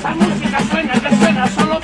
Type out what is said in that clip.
esa música suena, que suena solo